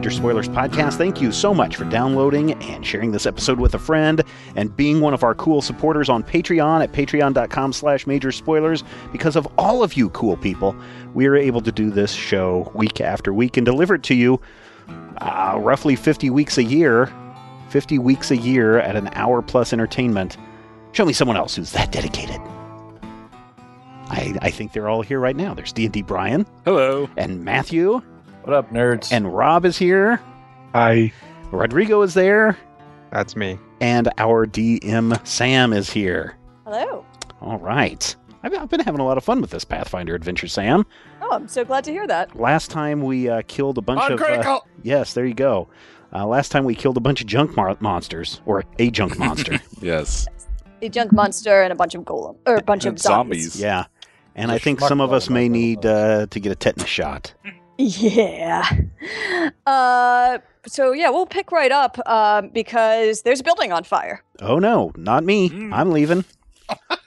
Major Spoilers podcast. Thank you so much for downloading and sharing this episode with a friend and being one of our cool supporters on Patreon at patreon.com slash major spoilers. Because of all of you cool people, we are able to do this show week after week and deliver it to you uh, roughly 50 weeks a year. 50 weeks a year at an hour plus entertainment. Show me someone else who's that dedicated. I, I think they're all here right now. There's D&D Brian Hello. and Matthew What up, nerds? and Rob is here. Hi. Rodrigo is there. That's me. And our DM Sam is here. Hello. All right. I've, I've been having a lot of fun with this Pathfinder adventure, Sam. Oh, I'm so glad to hear that. Last time we uh, killed a bunch of. Uh, yes, there you go. Uh, last time we killed a bunch of junk mar- monsters, or a junk monster. yes. A junk monster and a bunch of golem or a bunch And of zombies. zombies. yeah. And The I think some of us may like one of need uh, to get a tetanus shot. Yeah. Uh, so yeah, we'll pick right up um, because there's a building on fire. Oh no, not me. Mm. I'm leaving. this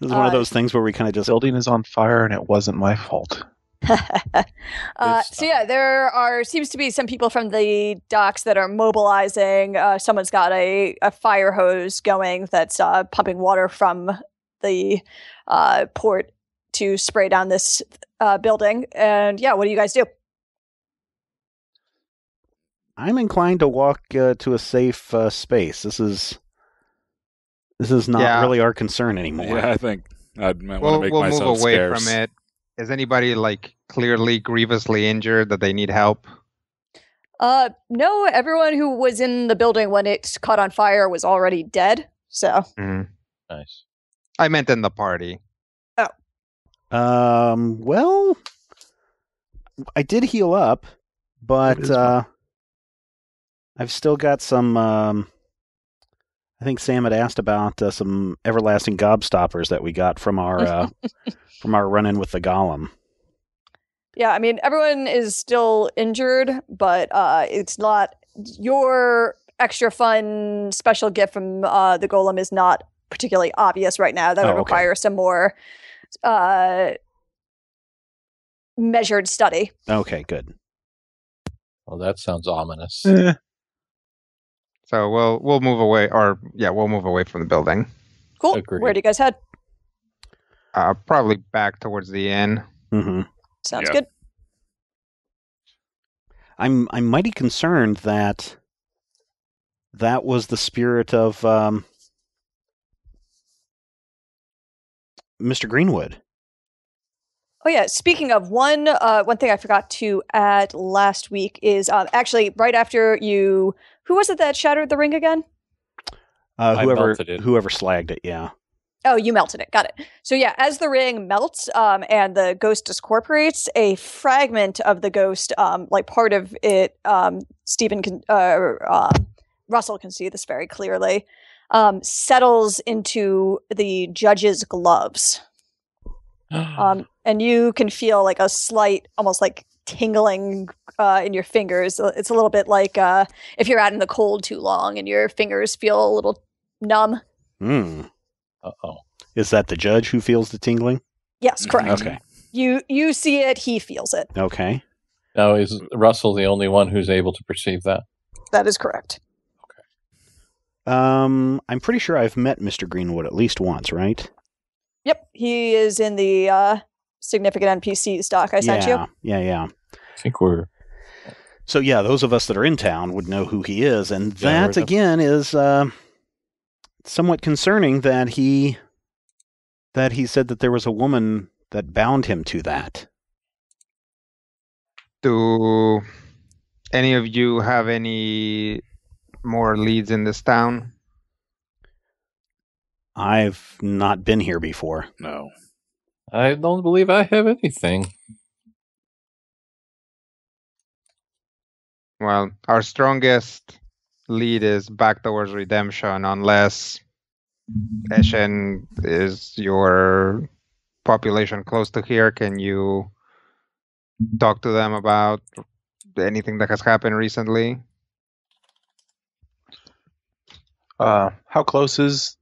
is one of Uh, those things where we kind of just building is on fire and it wasn't my fault. uh, so yeah, there are seems to be some people from the docks that are mobilizing. Uh, someone's got a, a fire hose going that's uh, pumping water from the uh, port to spray down this uh, building. And yeah, what do you guys do? I'm inclined to walk uh, to a safe uh, space. This is this is not Yeah. really our concern anymore. Yeah, I think I'd want We'll, to make we'll move myself away scarce. from it. Is anybody like clearly grievously injured that they need help? Uh, no, everyone who was in the building when it caught on fire was already dead. So Mhm. Nice. I meant in the party. Um. Well, I did heal up, but uh, I've still got some. Um, I think Sam had asked about uh, some everlasting gobstoppers that we got from our uh, from our run in with the golem. yeah, I mean, everyone is still injured, but uh, it's not your extra fun special gift from uh, the golem is not particularly obvious right now. That would Oh, okay. require some more uh, measured study. Okay, good. Well, that sounds ominous. Eh, So we'll we'll move away, or yeah, we'll move away from the building. Cool. Agreed. Where do you guys head? Uh, probably back towards the inn. hmm Sounds Yeah. good. I'm I'm mighty concerned that that was the spirit of um, Mr. Greenwood. Oh yeah. Speaking of one, uh, one thing I forgot to add last week is um, actually right after you. Who was it that shattered the ring again? Uh, whoever it. whoever slagged it, yeah. Oh, you melted it. Got it. So yeah, as the ring melts um, and the ghost discorporates, a fragment of the ghost, um, like part of it, um, Stephen can, uh, uh, Russell can see this very clearly, um, settles into the judge's gloves, um, and you can feel like a slight, almost like tingling uh, in your fingers. It's a little bit like uh, if you're out in the cold too long and your fingers feel a little numb. Hmm. Uh oh. Is that the judge who feels the tingling? Yes, correct. Okay. You you see it, he feels it. Okay. Now, is Russell the only one who's able to perceive that? That is correct. Um, I'm pretty sure I've met Mr. Greenwood at least once, right? Yep, he is in the uh, significant NPCs doc I sent yeah, you. yeah, yeah. I think we're. So yeah, those of us that are in town would know who he is, and Yeah, that we're the- again is uh, somewhat concerning that he that he said that there was a woman that bound him to that. Do any of you have any more leads in this town? I've not been here before. No. I don't believe I have anything. Well, our strongest lead is back towards redemption, unless Eshen is your population close to here. Can you talk to them about anything that has happened recently? Uh, how close is?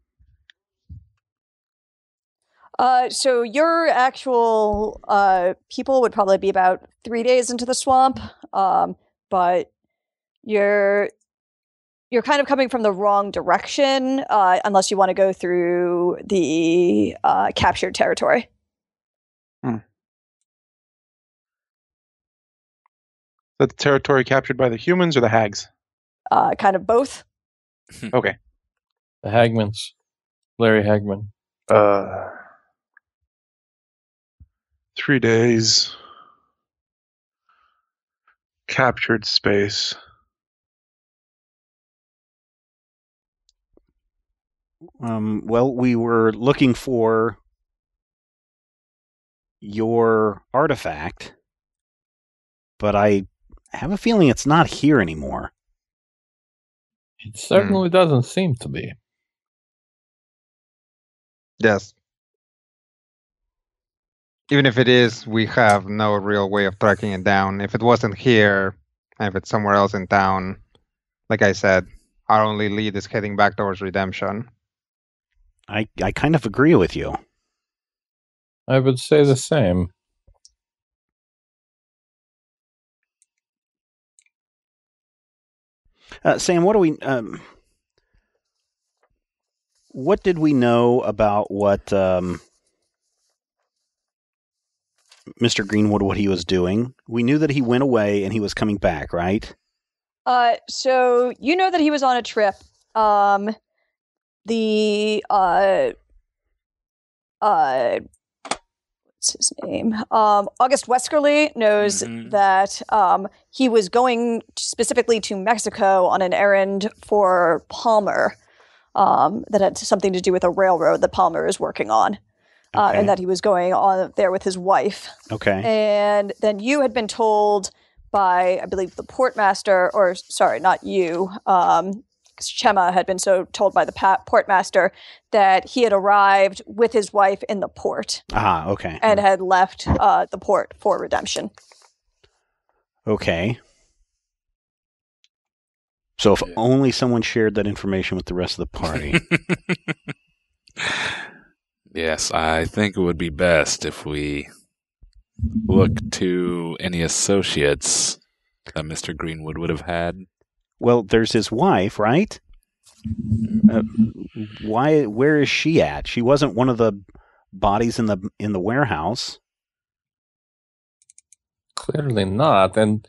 Uh, so your actual uh, people would probably be about three days into the swamp. um, but you're you're kind of coming from the wrong direction uh, unless you want to go through the uh, captured territory. The territory captured by the humans or the hags? Uh, kind of both. Okay. The Hagmans. Larry Hagman. Uh, three days. Captured space. Um, well, we were looking for your artifact, but I have a feeling it's not here anymore. It certainly mm. doesn't seem to be. Yes. Even if it is, we have no real way of tracking it down. If it wasn't here, and if it's somewhere else in town, like I said, our only lead is heading back towards redemption. I, I kind of agree with you. I would say the same. Uh, Sam, what do we um, what did we know about what um, Mr. Greenwood what he was doing? We knew that he went away and he was coming back, right? Uh, so you know that he was on a trip. Um, the uh, uh, what's his name? Um, August Weskerly knows Mhm. that um, he was going specifically to Mexico on an errand for Palmer. Um, that had something to do with a railroad that Palmer is working on, uh, Okay. and that he was going on there with his wife. Okay. And then you had been told by, I believe, the portmaster, or sorry, not you, um, Chema had been so told by the pa- portmaster that he had arrived with his wife in the port Ah, okay. and had left uh, the port for redemption. Okay. So if Yeah. only someone shared that information with the rest of the party. yes, I think it would be best if we look to any associates that Mr. Greenwood would have had. Well, there's his wife, right? Uh, why? Where is she at? She wasn't one of the bodies in the in the warehouse. Clearly not. And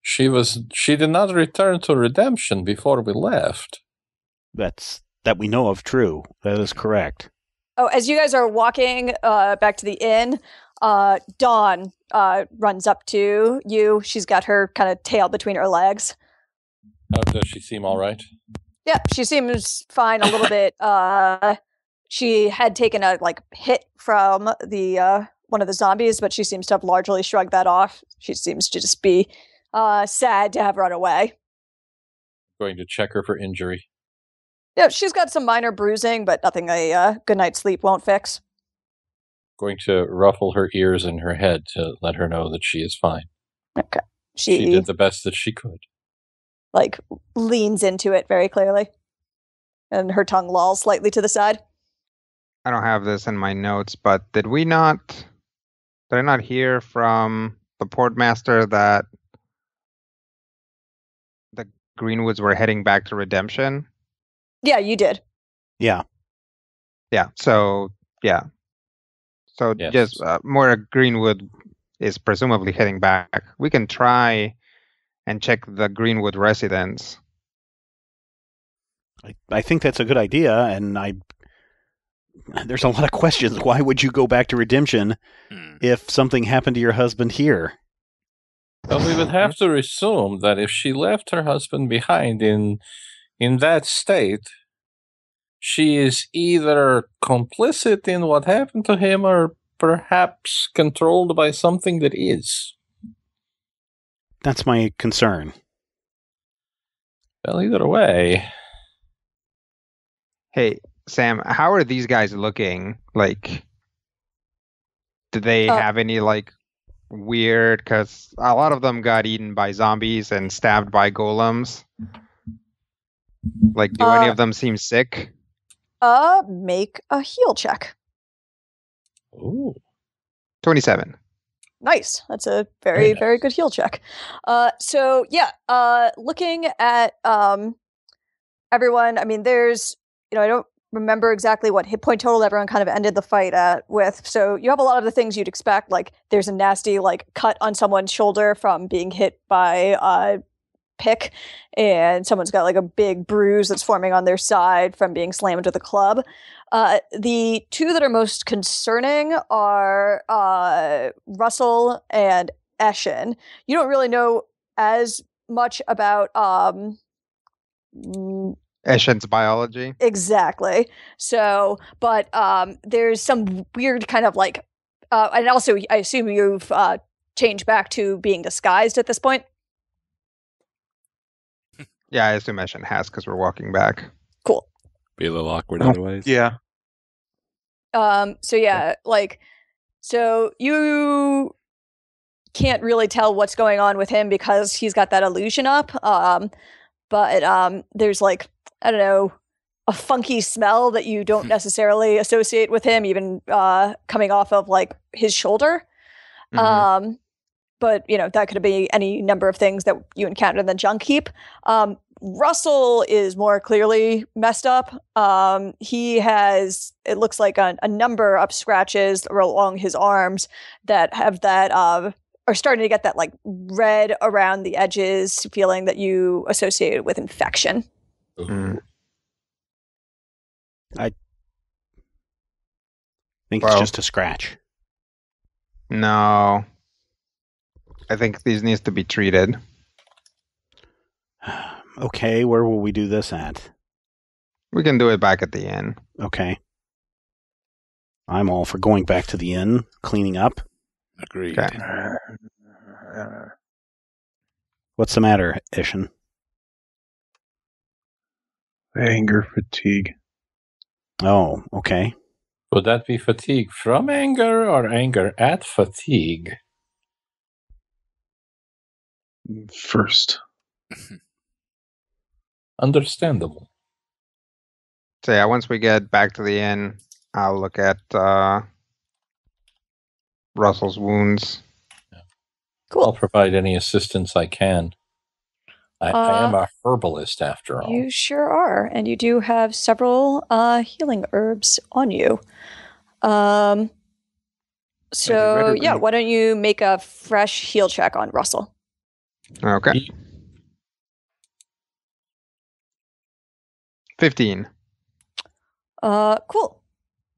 she was she did not return to redemption before we left. That's that we know of. True. That is correct. Oh, as you guys are walking uh, back to the inn, uh, Dawn uh, runs up to you. She's got her kind of tail between her legs. How does she seem all right? Yeah, she seems fine. A little bit. Uh, she had taken a like hit from the uh, one of the zombies, but she seems to have largely shrugged that off. She seems to just be uh, sad to have run away. Going to check her for injury. Yeah, she's got some minor bruising, but nothing a uh, good night's sleep won't fix. Going to ruffle her ears and her head to let her know that she is fine. She, She did the best that she could. Like leans into it very clearly, and her tongue lolls slightly to the side. I don't have this in my notes, but did we not? Did I not hear from the portmaster that the Greenwoods were heading back to Redemption? Yeah, you did. Yeah. Yeah. So yeah. So Yes. just uh, Moira Greenwood is presumably heading back. We can try and check the Greenwood residence. I, I think that's a good idea, and I. There's a lot of questions. Why would you go back to redemption Hmm. if something happened to your husband here? Well, we would have to assume that if she left her husband behind in in that state, she is either complicit in what happened to him or perhaps controlled by something that is. That's my concern. Well, either way, Hey, Sam, how are these guys looking? Like, do they Uh, have any like weird? Because a lot of them got eaten by zombies and stabbed by golems. Like, do any Uh, of them seem sick? Uh, make a heal check. ooh, Twenty-seven. Nice. That's a very, Very very good heal check. Uh, so yeah, uh, looking at um, everyone, I mean, there's, you know, I don't remember exactly what hit point total everyone kind of ended the fight at with. So you have a lot of the things you'd expect. Like there's a nasty like cut on someone's shoulder from being hit by a pick, and someone's got like a big bruise that's forming on their side from being slammed with a club. Uh, the two that are most concerning are uh, Russell and Eshin. You don't really know as much about um, mm, biology. exactly. So, but um, there's some weird kind of like, uh, and also I assume you've uh, changed back to being disguised at this point. Yeah, I assume Eshen has because we're walking back. Cool. Be a little awkward Oh, otherwise. Yeah. Um, so yeah, like, so you can't really tell what's going on with him because he's got that illusion up. Um, but um, there's like, I don't know, a funky smell that you don't necessarily associate with him, even uh, coming off of like his shoulder. Mhm. Um, but you know that could be any number of things that you encountered in the junk heap. Um, Russell is more clearly messed up. Um, he has it looks like a, a number of scratches along his arms that have that uh, are starting to get that like red around the edges, feeling that you associate with infection. Mm. I think Well- it's just a scratch. No. I think these needs to be treated. okay, where will we do this at? We can do it back at the inn. Okay. I'm all for going back to the inn, cleaning up. Agreed. Okay. What's the matter, Ishan? Anger, fatigue. Oh, okay. Would that be fatigue from anger or anger at fatigue? First. understandable. So yeah, once we get back to the inn, I'll look at uh, Russell's wounds. Yeah. Cool. I'll provide any assistance I can. I, uh, I, am a herbalist after all. You sure are, and you do have several uh, healing herbs on you. Um, so yeah, why don't you make a fresh heal check on Russell? Okay. 15. Uh, cool.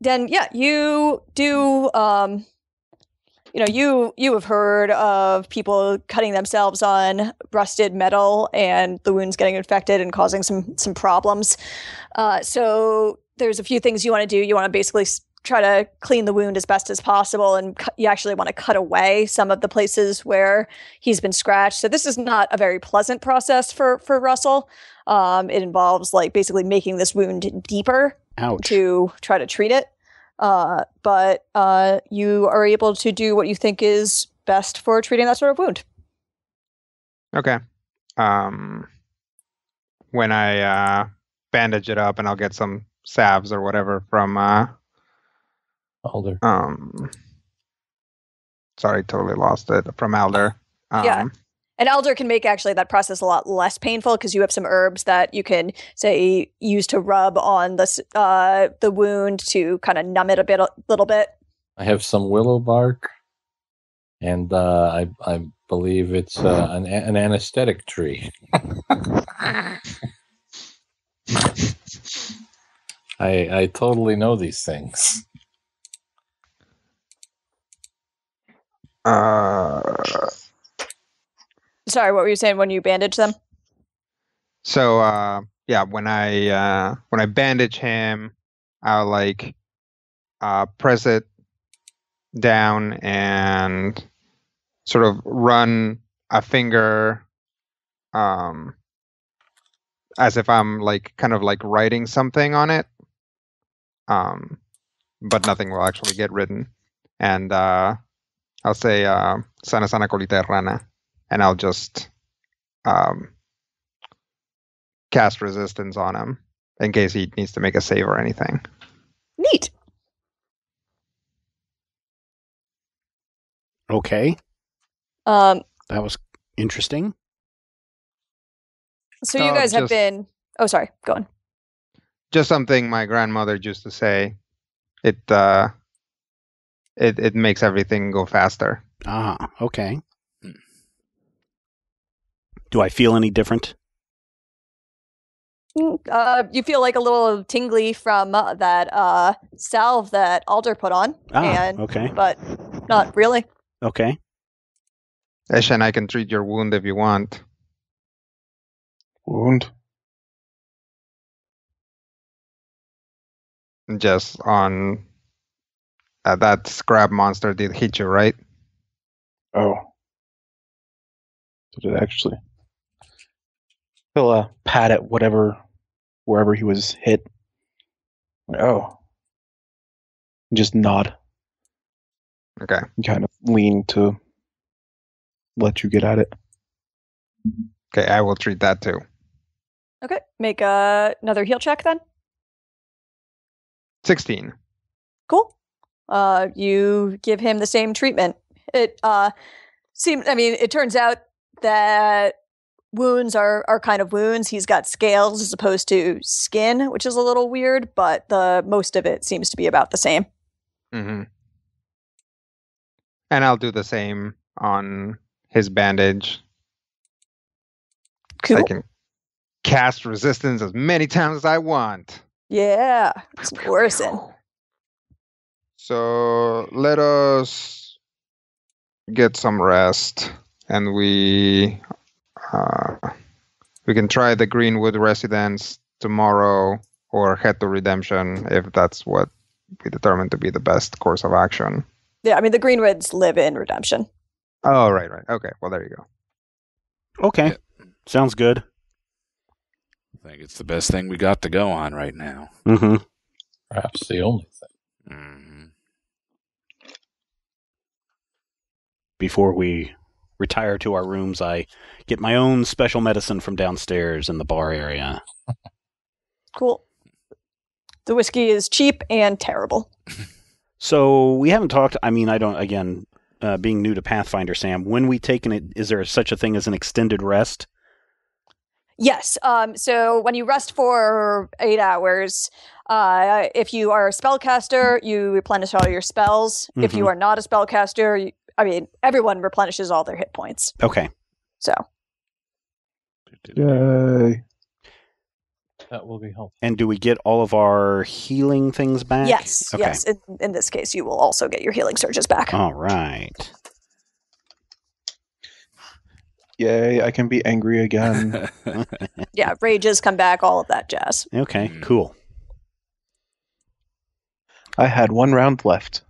Then yeah, you do. Um, you know, you you have heard of people cutting themselves on rusted metal and the wounds getting infected and causing some some problems. Uh, so there's a few things you want to do. You want to basically try to clean the wound as best as possible and cu- you actually want to cut away some of the places where he's been scratched so this is not a very pleasant process for for russell um, it involves like basically making this wound deeper Ouch. to try to treat it. Uh, but uh, you are able to do what you think is best for treating that sort of wound. Okay. Um, when I uh, bandage it up, and I'll get some salves or whatever from. Uh, Alder. um, sorry, totally lost it from Alder. Um, Yeah. And Alder can make actually that process a lot less painful because you have some herbs that you can say use to rub on the uh, the wound to kind of numb it a bit, a little bit. I have some willow bark, and uh, I I believe it's uh, an an anesthetic tree. I I totally know these things. Uh, Sorry, what were you saying when you bandage them? so uh, yeah, when I uh, when I bandage him, I'll like uh, press it down and sort of run a finger um, as if I'm like kind of like writing something on it. Um, but nothing will actually get written. And uh, I'll say uh, sana sana colita rana, and I'll just um, cast resistance on him in case he needs to make a save or anything. Neat. Okay, Um, that was interesting. so you Oh, guys have just- been. Oh, sorry. Go on. Just something my grandmother used to say. It uh, it it makes everything go faster. Ah, okay. Do I feel any different? Mm, Uh, you feel like a little tingly from uh, that uh, salve that Alder put on, Ah, and okay, but not really. okay. Eshen, I can treat your wound if you want. Wound. Just on uh, that scrap monster did hit you, right? Oh. Did it actually? He'll uh, pat at whatever, wherever he was hit. Oh. Just nod Okay. and kind of lean to let you get at it. Okay, I will treat that too. Okay, make uh, another heal check then. Sixteen. Cool. Uh, you give him the same treatment. It uh, seems. I mean, it turns out that wounds are are kind of wounds. He's got scales as opposed to skin, which is a little weird, but the most of it seems to be about the same. Mm-hmm. And I'll do the same on his bandage. Cool. I can cast resistance as many times as I want. Yeah, it's Orison. So let us get some rest, and we uh, we can try the Greenwood residence tomorrow, or head to Redemption if that's what we determine to be the best course of action. Yeah, I mean the Greenwoods live in Redemption. Oh, right, right. Okay, well there you go. Okay, sounds good. I think it's the best thing we got to go on right now. Mm-hmm. Perhaps the only thing. Mm-hmm. Before we retire to our rooms, I get my own special medicine from downstairs in the bar area. Cool. The whiskey is cheap and terrible. So we haven't talked. I mean, I don't. Again, uh, being new to Pathfinder, Sam, when we take it, is there such a thing as an extended rest? Yes. Um, so when you rest for eight hours, uh, if you are a spellcaster, you replenish all your spells. If you Mhm. are not a spellcaster, you, I mean, everyone replenishes all their hit points. Okay. So Yay. That will be helpful. And do we get all of our healing things back? yes, Okay. yes. In, in this case, you will also get your healing surges back. All right. Yay, I can be angry again. Yeah, rages come back, all of that jazz. Okay. Mm. Cool. I had one round left.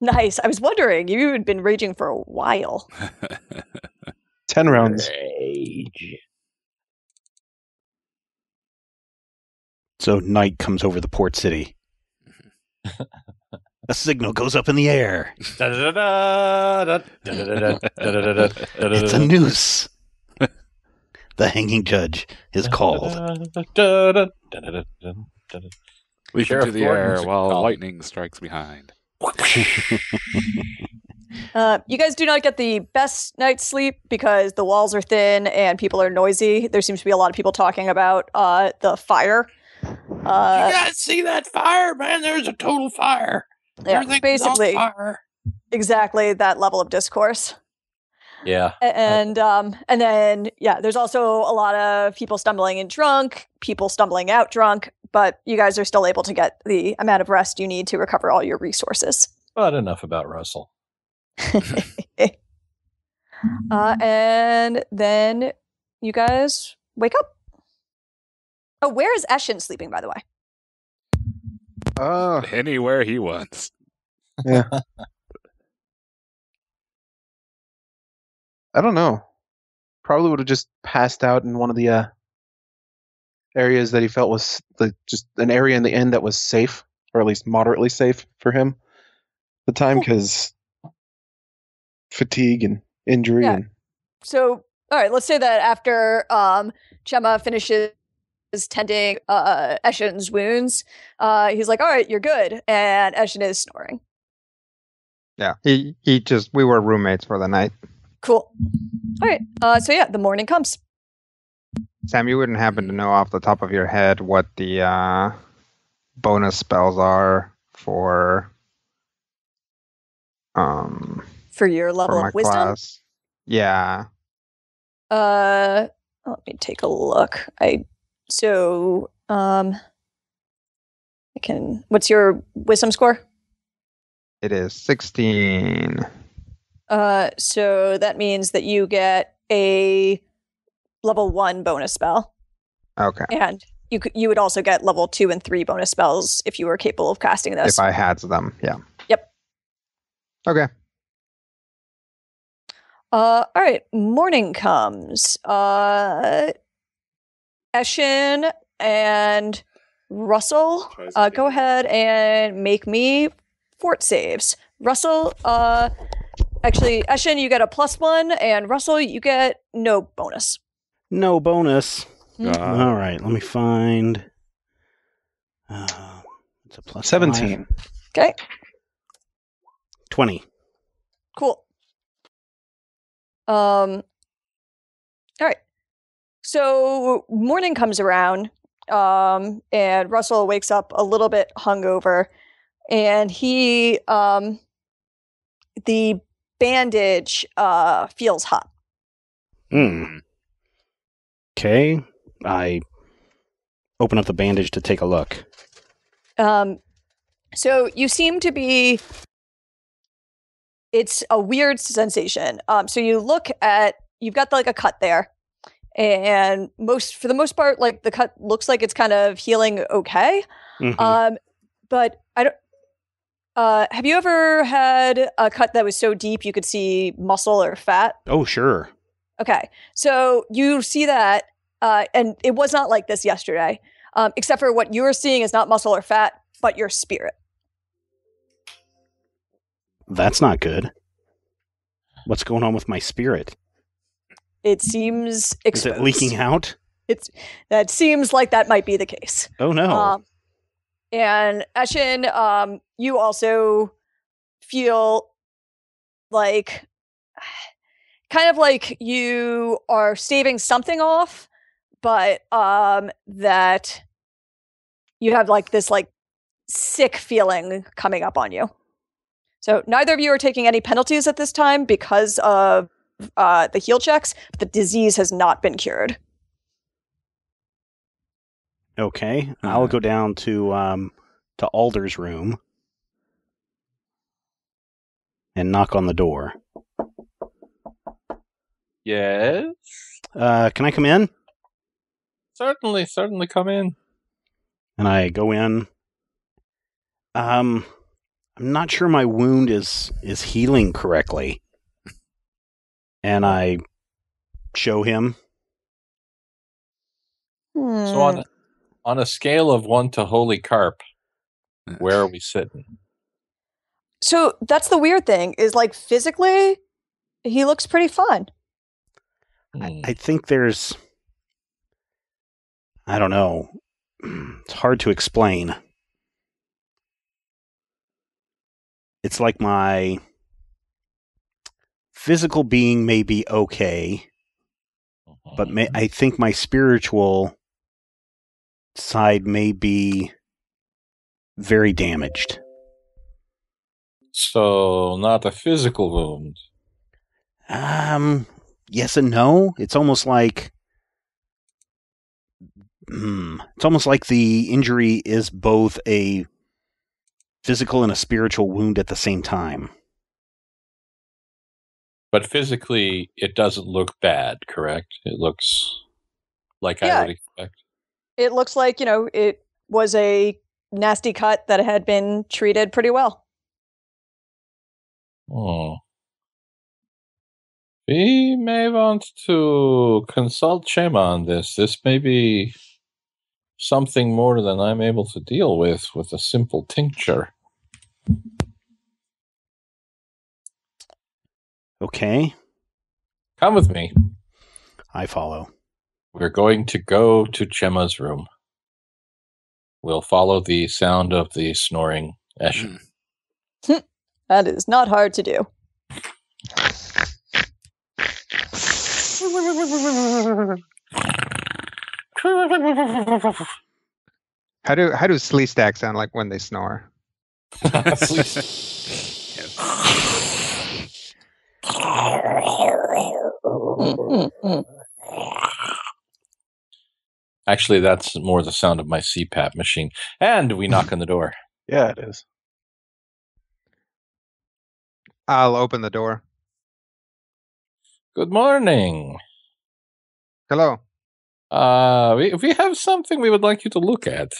Nice. I was wondering, you had been raging for a while. Ten rounds. Rage. So night comes over the port city. A signal goes up in the air. It's It's a noose. the hanging judge is called. Leap Sheriff into the Gordon's air while called. lightning strikes behind. Uh, you guys do not get the best night's sleep because the walls are thin and people are noisy. There seems to be a lot of people talking about uh, the fire. Uh, guys see that fire, man? There's a total fire. yeah, basically, fire. exactly that level of discourse. Yeah. And um, and then yeah, there's also a lot of people stumbling in drunk, people stumbling out drunk, but you guys are still able to get the amount of rest you need to recover all your resources. But enough about Russell. uh, and then you guys wake up. Oh, where is Eshin sleeping, by the way? Oh, Anywhere he wants. Yeah. I don't know. Probably would have just passed out in one of the uh, areas that he felt was the, just an area in the end that was safe, or at least moderately safe for him. at The time because fatigue and injury Yeah. and So, all right, let's say that after um, Chema finishes tending uh, Eshin's wounds, uh, he's like, all right, you're good. And Eshin is snoring. Yeah, he he just we were roommates for the night. Cool. All right. Uh, so yeah, the morning comes. Sam, you wouldn't happen to know off the top of your head what the uh, bonus spells are for um For your level for of wisdom. class? Yeah, Uh, let me take a look. I so um, I can. What's your wisdom score? it is sixteen. Uh, so that means that you get a level one bonus spell, Okay, and you could you would also get level two and three bonus spells if you were capable of casting those. if I had them, yeah. Yep. Okay. Uh, all right. Morning comes. Uh, Eshin and Russell, uh, go ahead and make me fort saves. Russell, uh, actually, Eshin, you get a plus one, and Russell, you get no bonus. No bonus. Uh, All right, let me find. Uh, it's a plus five. 17. Okay, 20. cool. Um, all right. So morning comes around, um, and Russell wakes up a little bit hungover, and he, um, the bandage, uh, feels hot. Hmm. Okay. I open up the bandage to take a look. Um, so you seem to be. It's a weird sensation. Um, so you look at you've got like a cut there, and most for the most part, like the cut looks like it's kind of healing okay. Mhm. Um, but I don't. Uh, have you ever had a cut that was so deep you could see muscle or fat? oh, sure. Okay, so you see that, uh, and it was not like this yesterday, um, except for what you are seeing is not muscle or fat, but your spirit. That's not good. What's going on with my spirit? It seems Is it leaking out? It's that seems like that might be the case. Oh, no. Um, and Eshin, um, you also feel like kind of like you are staving something off, but um, that you have like this like sick feeling coming up on you. So neither of you are taking any penalties at this time because of uh, the heal checks. But the disease has not been cured. Okay. I'll go down to um to Alder's room and knock on the door. Yes. Uh can I come in? Certainly, certainly come in. And I go in. Um I'm not sure my wound is is healing correctly. And I show him. So Hmm. on on a scale of one to holy carp, where are we sitting? So that's the weird thing is like physically, he looks pretty fine. Hmm. I think there's I don't know. It's hard to explain. It's like my physical being may be okay, but may, I think my spiritual side may be very damaged. So not a physical wound. Um, yes and no. It's almost like, hmm, it's almost like the injury is both a physical and a spiritual wound at the same time. But physically, it doesn't look bad, correct? It looks like Yeah. I would expect. It looks like, you know, it was a nasty cut that had been treated pretty well. Oh. We may want to consult Chema on this. This may be something more than I'm able to deal with with a simple tincture. Okay, Come with me. I follow. We're going to go to Chema's room. We'll follow the sound of the snoring Eshin. Hmm. That is not hard to do. How do how do Sleestak sound like when they snore? Actually, that's more the sound of my CPAP machine. And we knock on the door. Yeah, it is. I'll open the door. Good morning. Hello. Uh, we we have something we would like you to look at.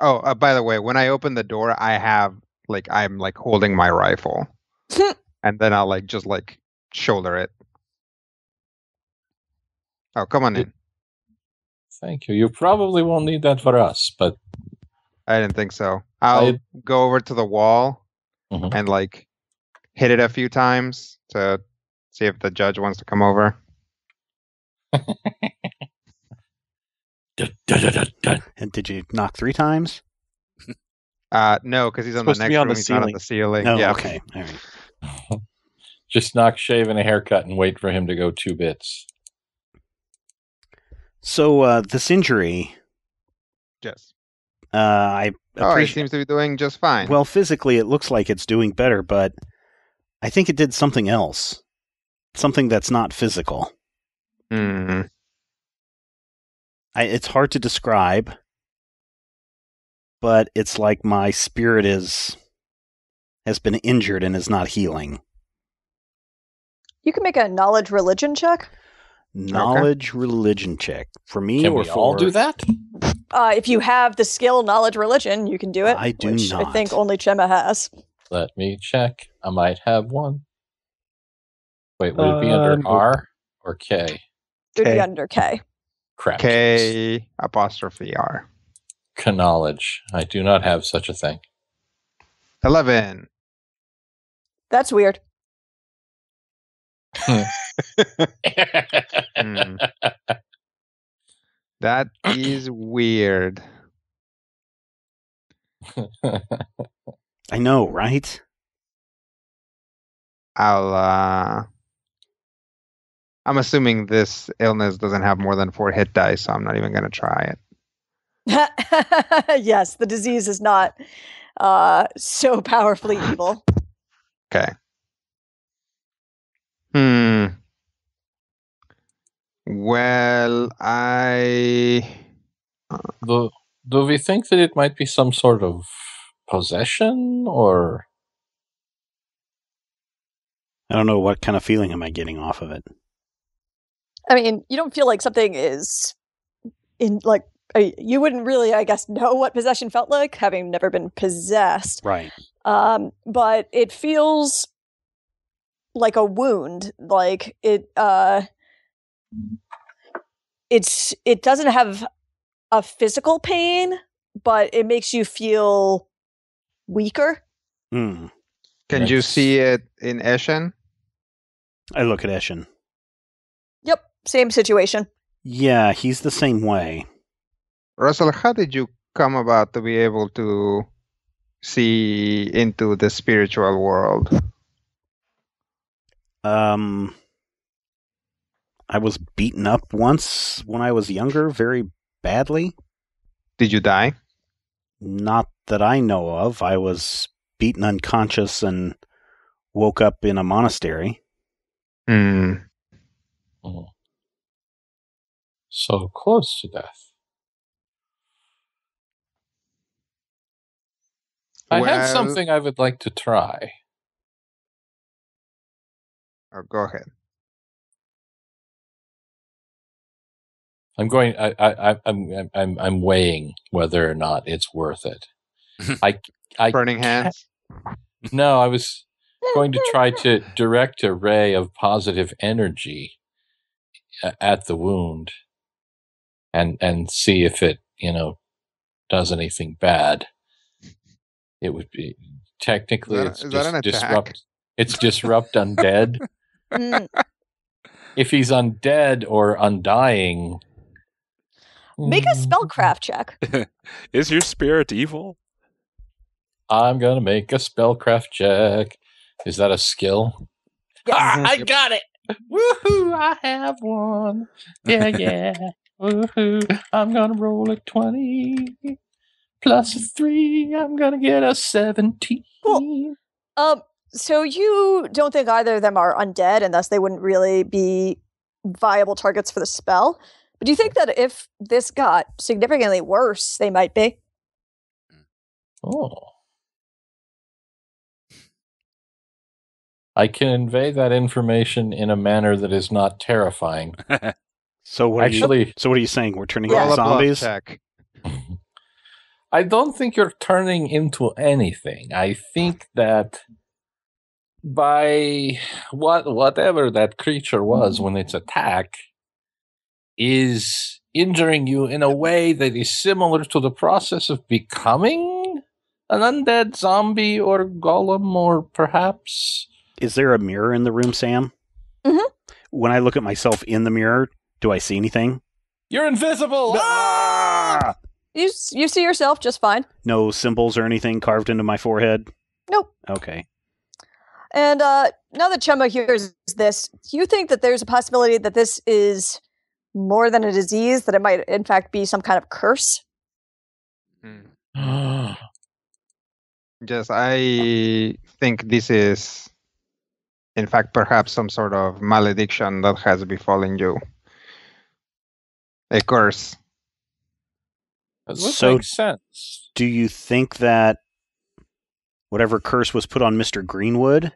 Oh, uh, by the way, when I open the door, I have like I'm like holding my rifle, and then I'll like just like shoulder it. Oh, come on in. Thank you. You probably won't need that for us, but I didn't think so. I'll go over to the wall Mhm. and like hit it a few times to see if the judge wants to come over. Dun, dun, dun, dun, dun. And did you knock three times? Uh, no, because he's on the Supposed to next on room. the he's not on ceiling. the ceiling. No, yeah. okay. All right. just knock, shave, and a haircut, and wait for him to go two bits. So uh, this injury, Yes. uh, I Oh, he seems to be doing just fine. well, physically, it looks like it's doing better, but I think it did something else, something that's not physical. Hmm. I, it's hard to describe, but it's like my spirit is has been injured and is not healing. You can make a knowledge religion check. Knowledge religion check for me Can or we all do that? Uh, if you have the skill knowledge religion, you can do it. I do which I think only Chema has. Let me check. I might have one. Wait, would it be Uh, under. R or K? It would be K. under K. Crap. K apostrophe R. Knowledge. I do not have such a thing. Eleven. That's weird. Hmm. That is weird. I know, right? I'll uh I'm assuming this illness doesn't have more than four hit dice, so I'm not even gonna try it. yes, the disease is not uh, so powerfully evil. Okay. Hmm. Well, I do, do we think that it might be some sort of possession or I don't know what kind of feeling am I getting off of it. I mean, you don't feel like something is in like uh, you wouldn't really, I guess, know what possession felt like, having never been possessed. Right. Um, but it feels like a wound. Like it, uh, it's it doesn't have a physical pain, but it makes you feel weaker. Hmm. can you see it in Eshen? I look at Eshin. Yep, same situation. Yeah, he's the same way. Russell, how did you come about to be able to see into the spiritual world? Um, I was beaten up once when I was younger, very badly. Did you die? Not that I know of. I was beaten unconscious and woke up in a monastery. Hmm. Mhm. So close to death? I have something I would like to try. Oh, go ahead. I'm going. I, I, I'm, I'm, I'm weighing whether or not it's worth it. I, I Burning hands. No, I was going to try to direct a ray of positive energy at the wound, and and see if it, you know, does anything bad. It would be technically Is that- it's is that an disrupt. It's disrupt undead. Mm, if he's undead or undying, Make a mm, spellcraft check. Is your spirit evil? I'm gonna make a spellcraft check. Is that a skill? Yes. Ah, I got it! Woohoo! I have one. Yeah, yeah. Woohoo! I'm gonna roll a twenty plus a three. I'm gonna get a seventeen. Cool. Um, so you don't think either of them are undead, and thus they wouldn't really be viable targets for the spell. But do you think that if this got significantly worse, they might be? Oh. I can convey that information in a manner that is not terrifying. So what? are you, Actually, so what are you saying? We're turning into Roll a bluff zombies. check. I don't think you're turning into anything. I think that by what whatever that creature was when its attack is injuring you in a way that is similar to the process of becoming an undead zombie or golem or perhaps Is there a mirror in the room, Sam? Mhm. When I look at myself in the mirror, do I see anything? you're invisible. Ah! You you see yourself just fine. No symbols or anything carved into my forehead. Nope. Okay. And uh, now that Chema hears this, do you think that there's a possibility that this is more than a disease, that it might in fact be some kind of curse? Hmm. Yes, I think this is, in fact, perhaps some sort of malediction that has befallen you. A course. That would So- make sense. Do you think that whatever curse was put on Mr. Greenwood,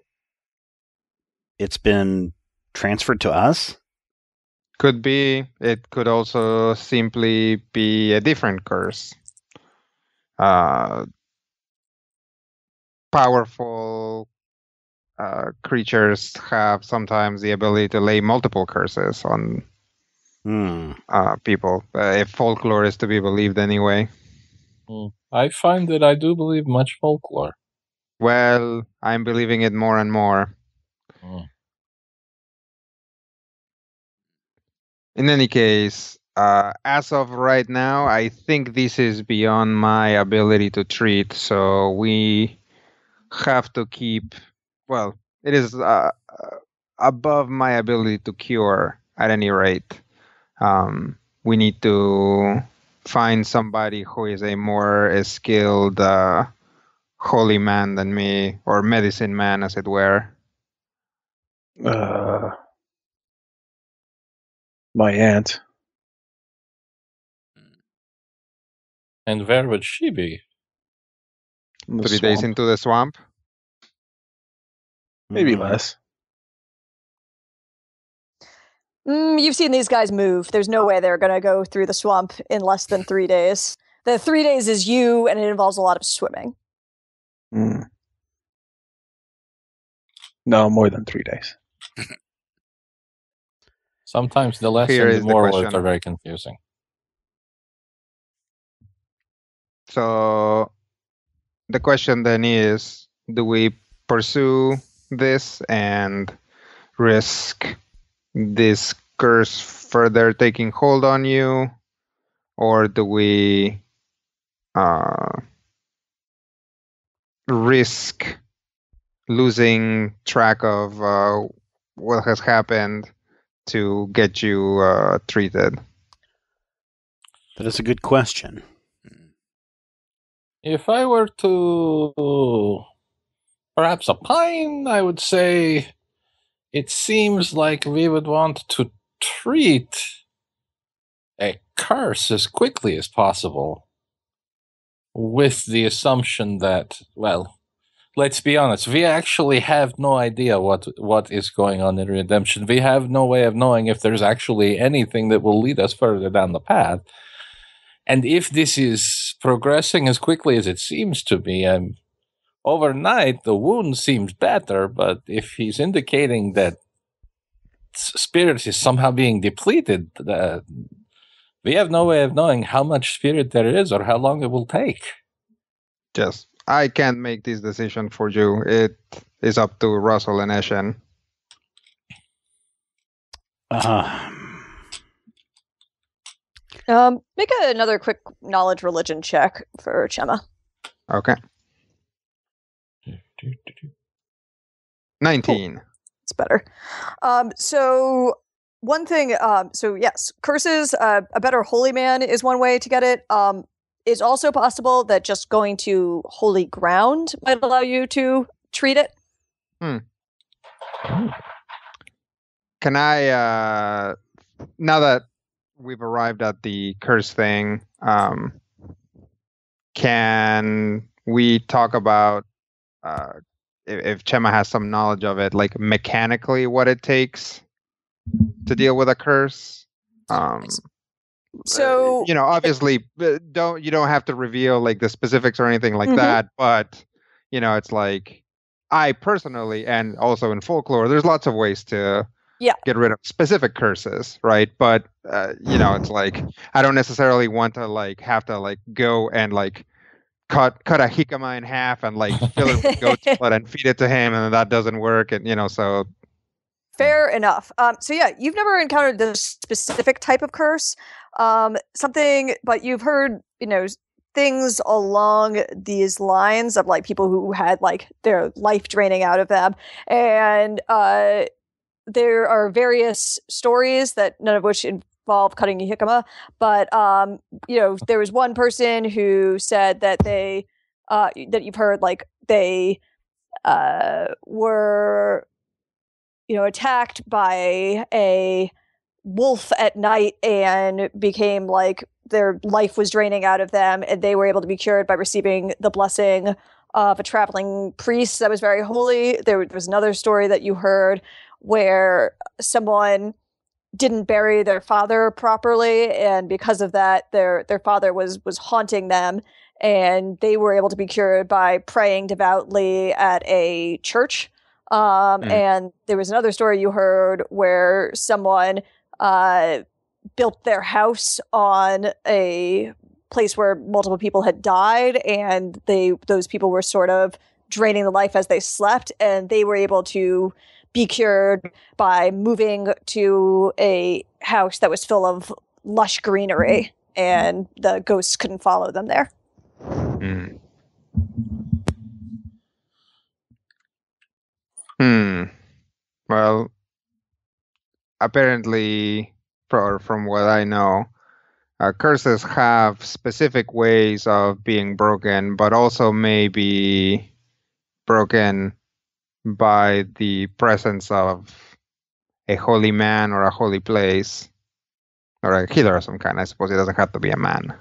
it's been transferred to us? Could be. It could also simply be a different curse. Uh, powerful uh, creatures have sometimes the ability to lay multiple curses on Hmm. uh, people. Uh, if folklore is to be believed, anyway. I find that I do believe much folklore. Well, I'm believing it more and more. Mm. In any case, uh, as of right now, I think this is beyond my ability to treat. So we have to keep. Well, it is uh, uh, above my ability to cure at any rate. Um, we need to find somebody who is a more skilled uh, holy man than me, or medicine man, as it were. Uh, my aunt. And where would she be? in the Three days into the swamp. maybe Hmm. less. Mm, you've seen these guys move. There's no way they're going to go through the swamp in less than three days. The three days is you, and it involves a lot of swimming. Mm. No, more than three days. Sometimes the less Here and is the the more words are very confusing. So the question then is do we pursue this and risk this curse further taking hold on you? Or do we uh, risk losing track of uh, what has happened to get you uh, treated? That is a good question. If I were to perhaps opine, I would say it seems like we would want to treat a curse as quickly as possible with the assumption that, well, let's be honest, we actually have no idea what what is going on in redemption. We have no way of knowing if there's actually anything that will lead us further down the path. And if this is progressing as quickly as it seems to be, um, overnight the wound seems better. But if he's indicating that spirit is somehow being depleted, uh, we have no way of knowing how much spirit there is or how long it will take. Yes, I can't make this decision for you. It is up to Russell and Eshen. Uh, Um, make another quick knowledge religion check for Chema. Okay. 19. It's better. Um, so one thing, um, so yes, curses. Uh, a better holy man is one way to get it. Um, it's also possible that just going to holy ground might allow you to treat it. Hmm. Can I, uh, now that we've arrived at the curse thing, um, can we talk about uh, if, if Chema has some knowledge of it, like mechanically what it takes to deal with a curse? Um, So you know, obviously, uh, don't you don't have to reveal like the specifics or anything like Mhm. that, but you know, it's like I personally, and also in folklore, there's lots of ways to Yeah. get rid of specific curses, right? But uh, you know, it's like I don't necessarily want to like have to like go and like cut cut a jicama in half and like fill it with goat's blood and feed it to him, and that doesn't work, and you know, so Fair enough. Um, so yeah, you've never encountered this specific type of curse, um, something, but you've heard, you know, things along these lines of like people who had like their life draining out of them, and uh, there are various stories that none of which involve cutting a jicama, but um, you know, there was one person who said that they, uh, that you've heard like they uh, were you know, attacked by a wolf at night and became like their life was draining out of them, and they were able to be cured by receiving the blessing of a traveling priest that was very holy. There was another story that you heard where someone didn't bury their father properly, and because of that, their their father was was haunting them, and they were able to be cured by praying devoutly at a church. Um, Mm. And there was another story you heard where someone uh, built their house on a place where multiple people had died, and they those people were sort of draining the life as they slept, and they were able to be cured by moving to a house that was full of lush greenery, and the ghosts couldn't follow them there. Hmm. Hmm. Well, apparently, for, from what I know, uh, curses have specific ways of being broken, but also may be broken by the presence of a holy man or a holy place or a healer of some kind. I suppose it doesn't have to be a man.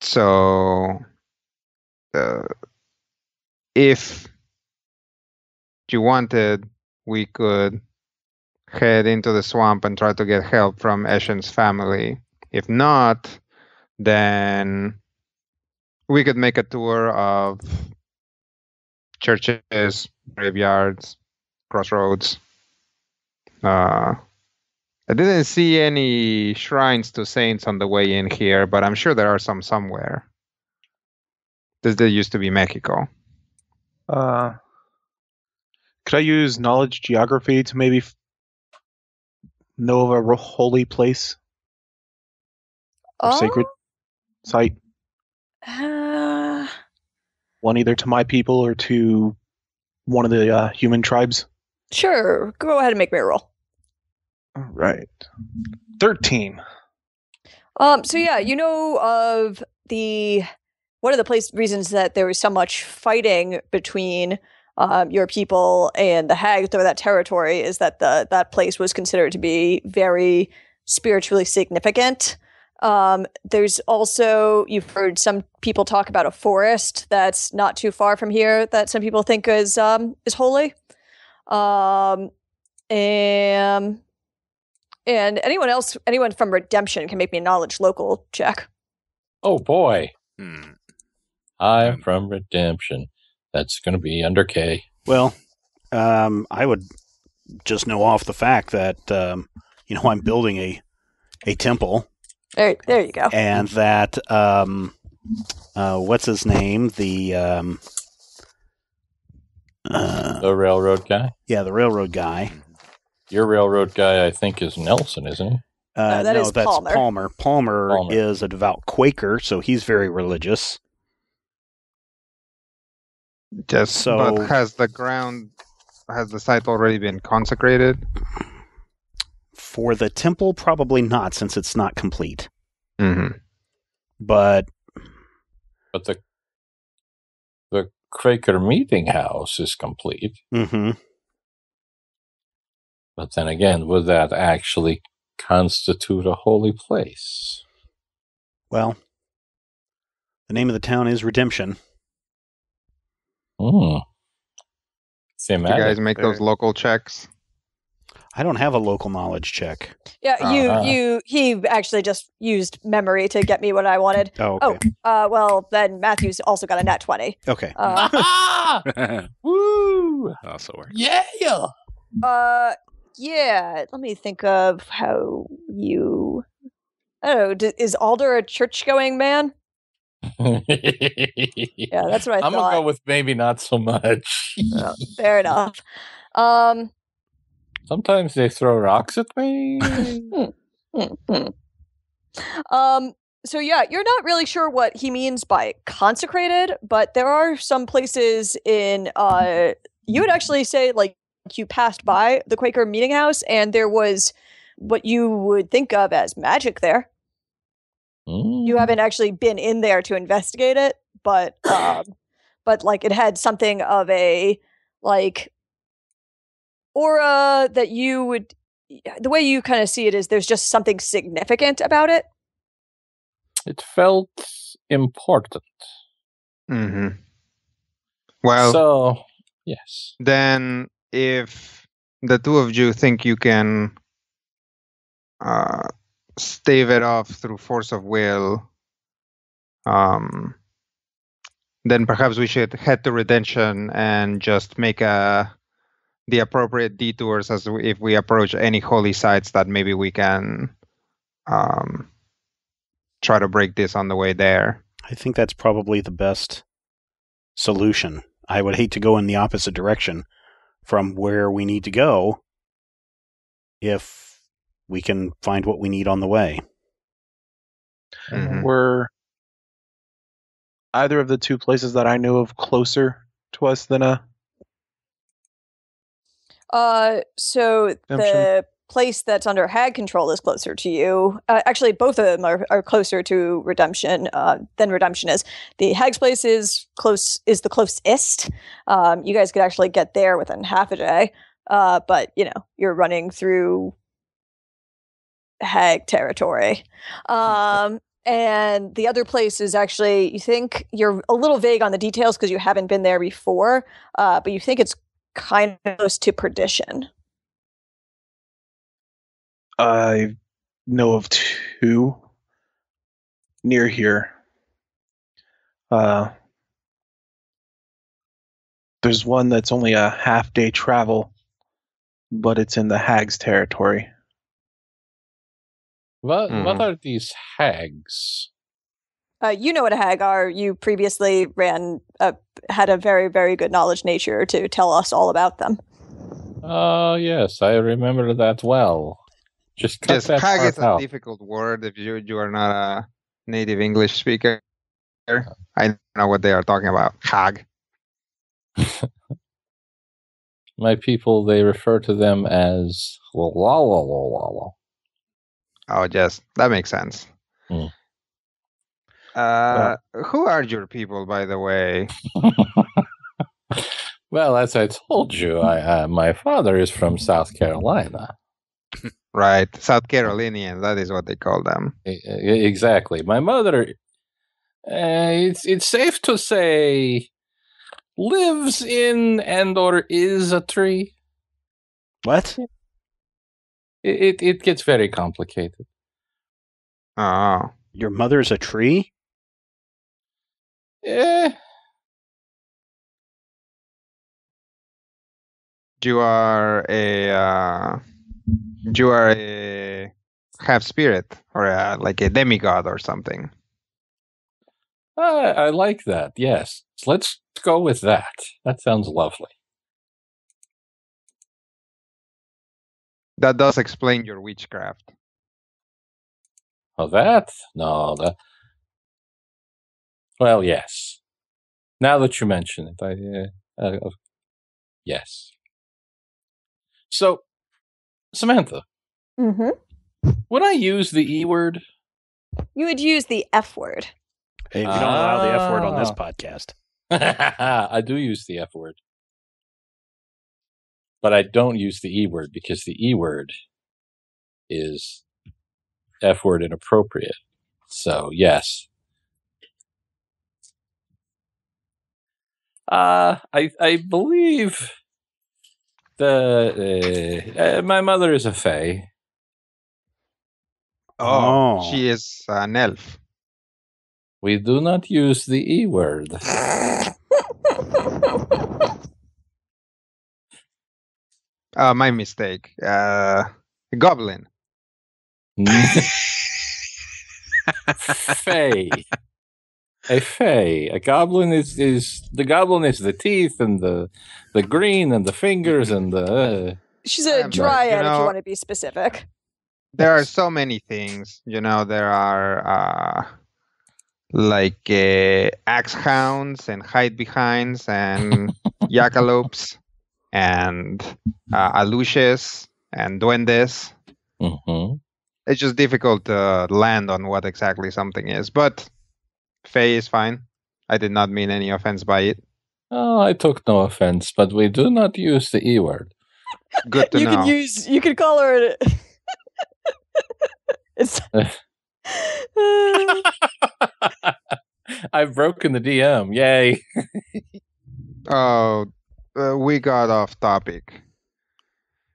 So, uh, if you wanted, we could head into the swamp and try to get help from Eshen's family. If not, then we could make a tour of churches, graveyards, crossroads. Uh, I didn't see any shrines to saints on the way in here, but I'm sure there are some somewhere. This did used to be Mexico. Uh, could I use knowledge geography to maybe f- know of a ro- holy place or sacred site? Uh, One either to my people or to one of the uh, human tribes. sure. Go ahead and make me a roll. All right. 13. Um, so yeah, you know of the one of the place reasons that there was so much fighting between um, your people and the hags over that territory is that the that place was considered to be very spiritually significant. Um, there's also you've heard some people talk about a forest that's not too far from here that some people think is um, is holy. Um, and and anyone else, anyone from Redemption can make me a knowledge local check. Oh boy, Hmm. I'm from Redemption. That's going to be under K. Well, um, I would just know off the fact that um, you know I'm building a a temple, There, there you go. and that um, uh, what's his name? The um, uh, The railroad guy. yeah, the railroad guy. Your railroad guy, I think, is Nelson, isn't he? Uh, No, that no, is that's Palmer. Palmer. Palmer. Palmer. is a devout Quaker, so he's very religious. Just So- but has the ground has the site already been consecrated? For the temple, probably not, since it's not complete. Mm-hmm. But But the the Quaker meeting house is complete. hmm But then again, would that actually constitute a holy place? well, the name of the town is Redemption. Hmm. You guys make those local checks. I don't have a local knowledge check. Yeah, you Uh-huh. you he actually just used memory to get me what I wanted. Oh, Oh, uh, well then Matthew's also got a nat twenty. Okay. Uh, Woo! also works. Yeah. uh, yeah. Let me think of how you. I don't know. D- is Alder a church-going man? yeah, Yeah, that's what I thought. I'm gonna go with maybe not so much. Oh, fair enough. Um, Sometimes they throw rocks at me. um. So yeah, you're not really sure what he means by consecrated, but there are some places in. Uh, you would actually say like you passed by the Quaker Meeting House, and there was what you would think of as magic there. Mm. You haven't actually been in there to investigate it, but um, but like it had something of a like aura that you would. The way you kind of see it is there's just something significant about it. It felt important. Mm-hmm. Well, so yes. then if the two of you think you can uh, stave it off through force of will, um, then perhaps we should head to Redemption and just make a the appropriate detours as we, if we approach any holy sites that maybe we can um, try to break this on the way there. I think that's probably the best solution. I would hate to go in the opposite direction from where we need to go if we can find what we need on the way. Mhm. Were either of the two places that I knew of closer to us than a Uh, so Redemption. the place that's under Hag control is closer to you. Uh, actually, both of them are, are closer to Redemption uh, than Redemption is. The Hag's place is close is the closest. Um, you guys could actually get there within half a day. Uh, but you know you're running through Hag territory. Um, and the other place is actually you think you're a little vague on the details because you haven't been there before, uh, but you think it's kind of close to perdition. I know of two near here. Uh, there's one that's only a half day travel, but it's in the Hags territory. What what Mhm. are these hags? Uh, you know what a hag are. You previously ran, uh, had a very, very good knowledge nature to tell us all about them. Oh yes, I remember that well. Just cut Yes, that hag part is a difficult word if you you are not a native English speaker. I don't know what they are talking about. Hag. My people, they refer to them as la la la la la. Oh, yes, that makes sense. Hmm. Uh, who are your people, by the way? Well, as I told you, I uh, my father is from South Carolina. Right, South Carolinians. That is what they call them. Exactly. My mother, uh, it's it's safe to say, lives in and or is a tree. What? It it, it gets very complicated. Oh, Your mother's a tree? Eh, you are a uh, you are a half spirit or a, like a demigod or something. I, I like that. Yes, let's go with that. That sounds lovely. That does explain your witchcraft. Oh, that? No, that. Well, yes. Now that you mention it, I. Uh, uh, yes. So, Samantha, mm-hmm. would I use the E word? You would use the F word. Hey, we don't allow the F word on this Ah. podcast. I do use the F word. But I don't use the E word because the E word is F word inappropriate. So, yes. Uh, I I believe the uh, uh, my mother is a fae. Oh, Oh. she is an elf. We do not use the E word. Uh, my mistake. Uh, goblin. Fae. A fae. A goblin is is the goblin is the teeth and the the green and the fingers and the. Uh, She's a dryad, you if you want to be specific. There are so many things. You know, there are uh, like uh, axe hounds and hide behinds and jackalopes and uh, aluches and duendes. mhm. It's just difficult to land on what exactly something is. But Fae is fine. I did not mean any offense by it. Oh, I took no offense, but we do not use the e word. Good to you know. could use. You could call her. it's. I've broken the DM. Yay! oh, uh, we got off topic.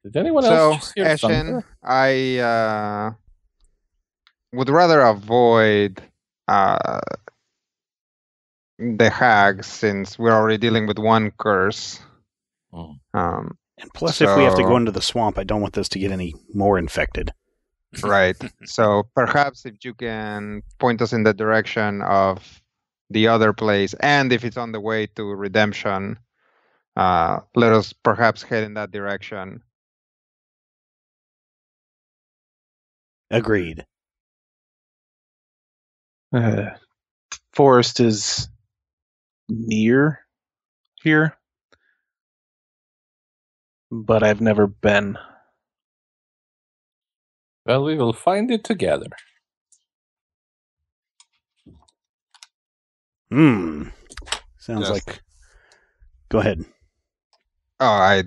Did anyone so, else just hear Eshen. I uh, would rather avoid uh, the hag since we're already dealing with one curse. Mm. Um, And plus, if we have to go into the swamp, I don't want this to get any more infected. right. so perhaps if you can point us in the direction of the other place, and if it's on the way to redemption, uh, let us perhaps head in that direction. Agreed. Uh, forest is near here, but I've never been. Well, we will find it together. Hmm. Sounds Yes. like. Go ahead. Oh, I.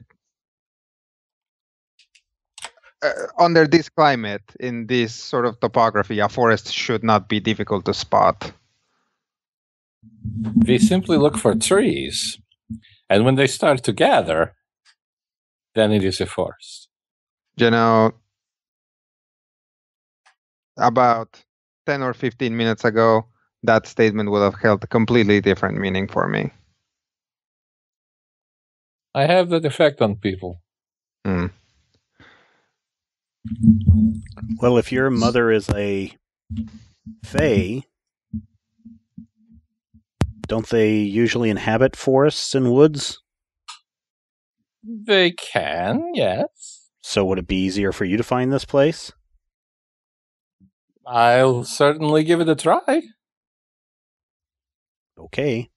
Uh, under this climate, in this sort of topography, a forest should not be difficult to spot. We simply look for trees, and when they start to gather, then it is a forest. You know, about 10 or 15 minutes ago, that statement would have held a completely different meaning for me. I have that effect on people. Hmm. Well, if your mother is a fae, don't they usually inhabit forests and woods? They can, yes. So would it be easier for you to find this place? I'll certainly give it a try. Okay.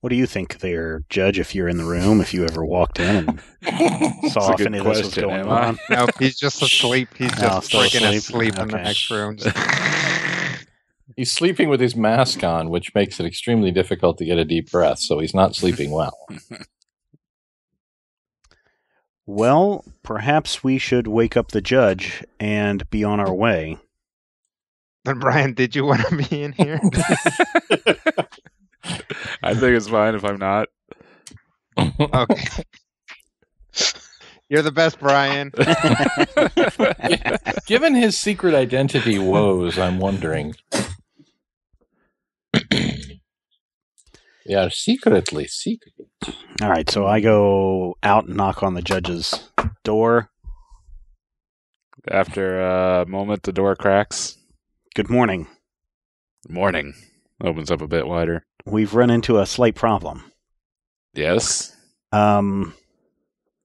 What do you think there, Judge, if you're in the room, if you ever walked in and saw That's if good any of this was going on? No, he's just asleep. He's Oh, just still freaking asleep? asleep in the next room. He's sleeping with his mask on, which makes it extremely difficult to get a deep breath, so he's not sleeping well. Well, perhaps we should wake up the judge and be on our way. Then Brian, did you want to be in here? I think it's fine if I'm not. okay. You're the best, Brian. Given his secret identity woes, I'm wondering. They are secretly secret. All right, so I go out and knock on the judge's door. After a moment, the door cracks. Good morning. Morning opens up a bit wider. We've run into a slight problem. Yes. Um,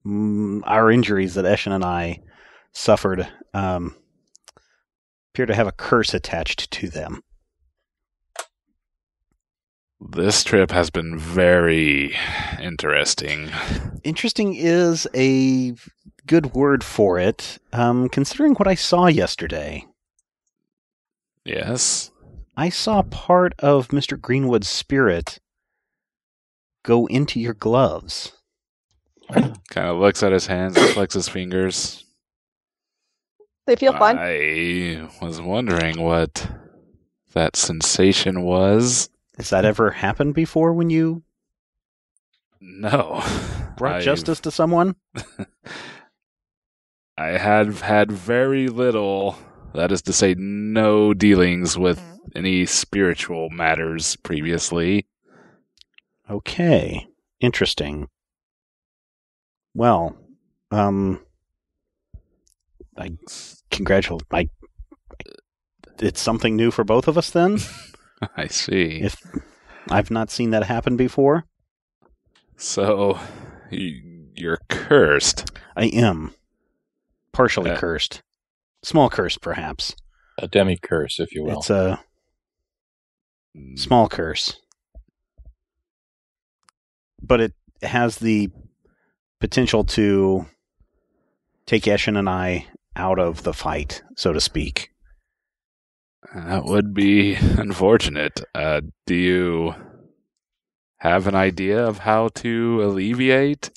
mm, our injuries that Eshen and I suffered um, appear to have a curse attached to them. This trip has been very interesting. Interesting is a good word for it. Um, considering what I saw yesterday, Yes. I saw part of Mr. Greenwood's spirit go into your gloves. Kind of looks at his hands, flicks his fingers. They feel fine. I was wondering what that sensation was. Has that ever happened before when you No. brought I've- justice to someone? I had had very little, that is to say, no dealings with any spiritual matters previously. Okay. Interesting. Well, um I congratulate I it's something new for both of us then? I see. if I've not seen that happen before. So, you're cursed. I am partially Yeah. cursed. Small curse perhaps. A demi curse, if you will. It's a hmm. small curse. But it has the potential to take Eshen and I out of the fight, so to speak. That would be unfortunate. Uh, do you have an idea of how to alleviate?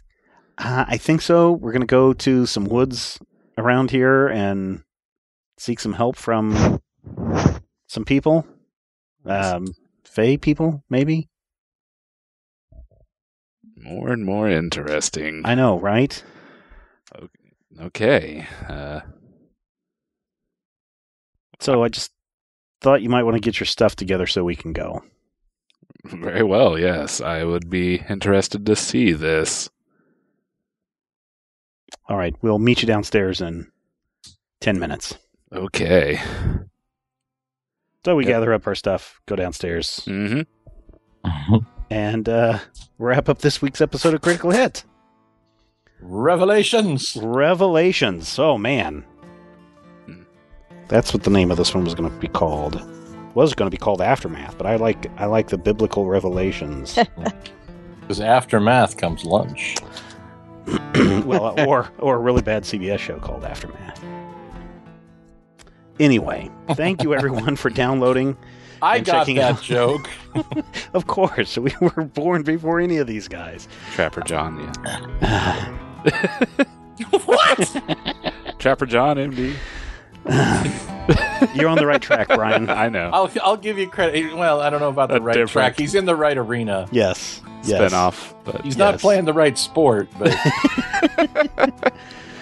Uh, I think so. We're going to go to some woods around here and seek some help from some people. Um, Fey people, maybe? More and more interesting. I know, right? Okay. Uh, So I just thought you might want to get your stuff together so we can go. very well, yes. I would be interested to see this. All right, we'll meet you downstairs in 10 minutes. Okay. So we Yep. gather up our stuff, go downstairs, hmm and uh, wrap up this week's episode of Critical Hit. Revelations. Revelations. Oh, man. That's what the name of this one was going to be called. Was going to be called Aftermath, but I like I like the biblical revelations. Because aftermath comes lunch. well, uh, or or a really bad CBS show called Aftermath. Anyway, thank you everyone for downloading. I And got checking that out- joke. Of course, we were born before any of these guys. Trapper John, yeah. what? Trapper John, MD. You're on the right track, Brian. I know. I'll I'll give you credit. Well, I don't know about the A right different- track. He's in the right arena. Yes. Yes. Spin off, but He's not Yes. playing the right sport, but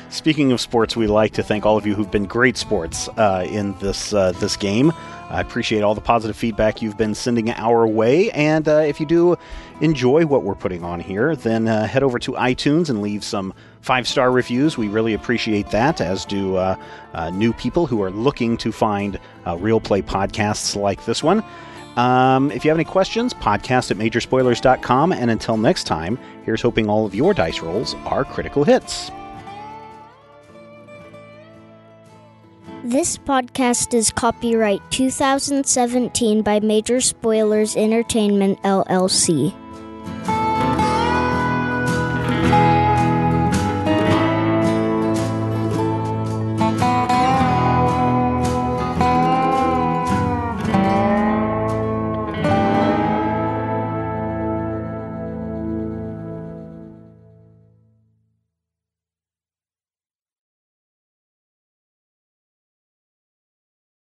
Speaking of sports, we like to thank all of you who've been great sports uh, in this uh, this game. I appreciate all the positive feedback you've been sending our way, and uh, if you do enjoy what we're putting on here, then uh, head over to iTunes and leave some five star reviews. We really appreciate that, as do uh, uh, new people who are looking to find uh, real play podcasts like this one. Um, if you have any questions, podcast at majorspoilers.com. And until next time, here's hoping all of your dice rolls are critical hits. This podcast is copyright 2017 by Major Spoilers Entertainment LLC.